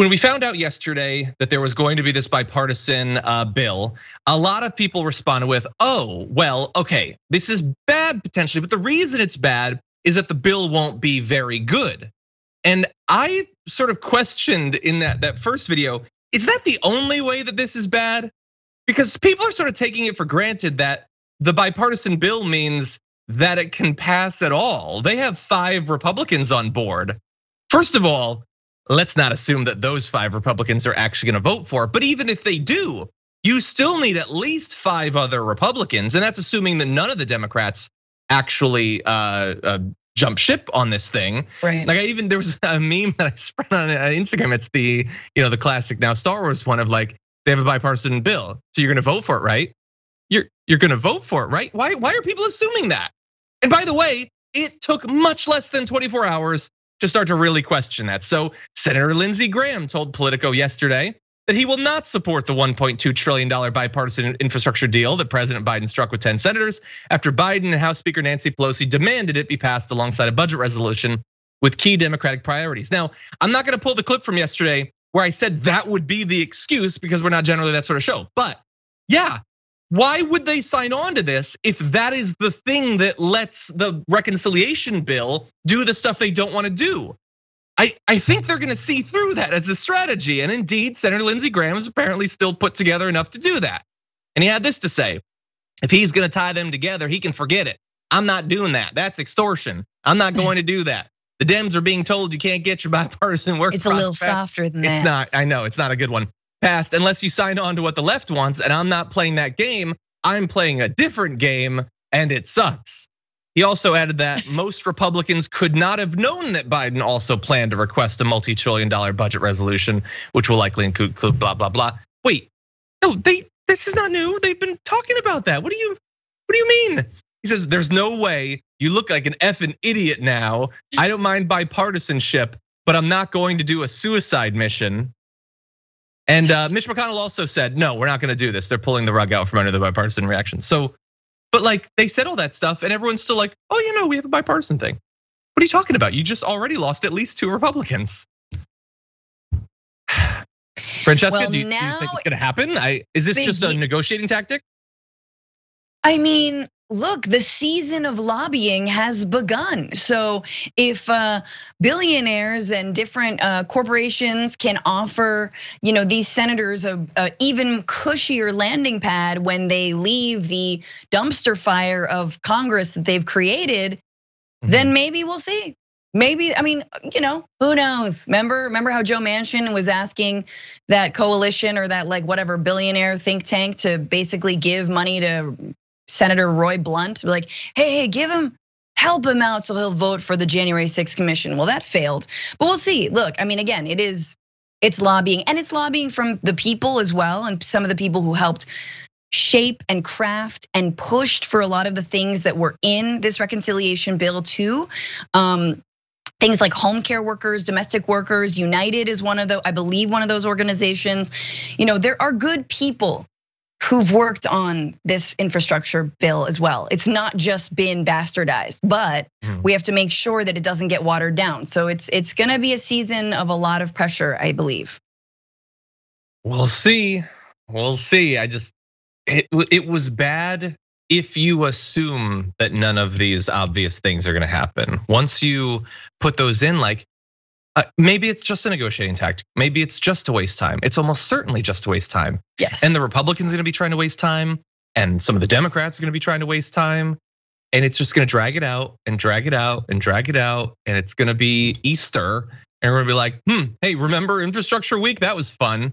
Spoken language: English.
when we found out yesterday that there was going to be this bipartisan uh, bill, a lot of people responded with, oh, well, okay, this is bad potentially, but the reason it's bad is that the bill won't be very good. And I sort of questioned in that, that first video, is that the only way that this is bad? Because people are sort of taking it for granted that the bipartisan bill means that it can pass at all. They have five Republicans on board. First of all, let's not assume that those five Republicans are actually gonna vote for it. But even if they do, you still need at least five other Republicans. And that's assuming that none of the Democrats actually uh, uh, jump ship on this thing. Right. Like I even there was a meme that I spread on uh, Instagram. It's the you know the classic now Star Wars one of like they have a bipartisan bill, so you're gonna vote for it, right? You're you're gonna vote for it, right? Why why are people assuming that? And by the way, it took much less than 24 hours to start to really question that. So Senator Lindsey Graham told Politico yesterday that he will not support the 1.2 trillion dollar bipartisan infrastructure deal that President Biden struck with 10 senators after Biden and House Speaker Nancy Pelosi demanded it be passed alongside a budget resolution with key Democratic priorities. Now, I'm not going to pull the clip from yesterday where I said that would be the excuse because we're not generally that sort of show. But yeah, why would they sign on to this if that is the thing that lets the reconciliation bill do the stuff they don't want to do? I, I think they're gonna see through that as a strategy. And indeed, Senator Lindsey Graham has apparently still put together enough to do that. And he had this to say if he's gonna tie them together, he can forget it. I'm not doing that. That's extortion. I'm not going to do that. The Dems are being told you can't get your bipartisan work. It's a little softer than that. It's not. I know it's not a good one passed unless you sign on to what the left wants. And I'm not playing that game. I'm playing a different game and it sucks. He also added that most Republicans could not have known that Biden also planned to request a multi trillion dollar budget resolution, which will likely include blah, blah, blah. Wait, no, they, this is not new. They've been talking about that. What do you, what do you mean? He says, there's no way you look like an effing idiot now. I don't mind bipartisanship, but I'm not going to do a suicide mission. And uh, Mitch McConnell also said, no, we're not gonna do this. They're pulling the rug out from under the bipartisan reaction. So, but like they said all that stuff and everyone's still like, oh, you know, we have a bipartisan thing. What are you talking about? You just already lost at least two Republicans. Francesca, well, do, you, do, you, think it's gonna happen? I, is this just a negotiating tactic? I mean, look, the season of lobbying has begun. So if uh, billionaires and different uh, corporations can offer, you know, these senators a, a, even cushier landing pad when they leave the dumpster fire of Congress that they've created, mm-hmm. then maybe we'll see. Maybe I mean, you know, who knows? Remember, remember how Joe Manchin was asking that coalition or that like whatever billionaire think tank to basically give money to Senator Roy Blunt, like, hey, hey, give him, help him out so he'll vote for the January 6th commission. Well, that failed, but we'll see. Look, I mean, again, it is, it's lobbying and it's lobbying from the people as well. And some of the people who helped shape and craft and pushed for a lot of the things that were in this reconciliation bill too. Um, things like home care workers, domestic workers, United is one of the, I believe one of those organizations. You know, there are good people who've worked on this infrastructure bill as well. It's not just been bastardized, but mm. we have to make sure that it doesn't get watered down. So it's it's going to be a season of a lot of pressure, I believe. We'll see. We'll see. I just it it was bad if you assume that none of these obvious things are going to happen. Once you put those in like uh, maybe it's just a negotiating tactic. Maybe it's just to waste time. It's almost certainly just to waste time. Yes. And the Republicans are going to be trying to waste time, and some of the Democrats are going to be trying to waste time, and it's just going to drag it out and drag it out and drag it out, and it's going to be Easter, and we're going to be like, hmm, hey, remember Infrastructure Week? That was fun.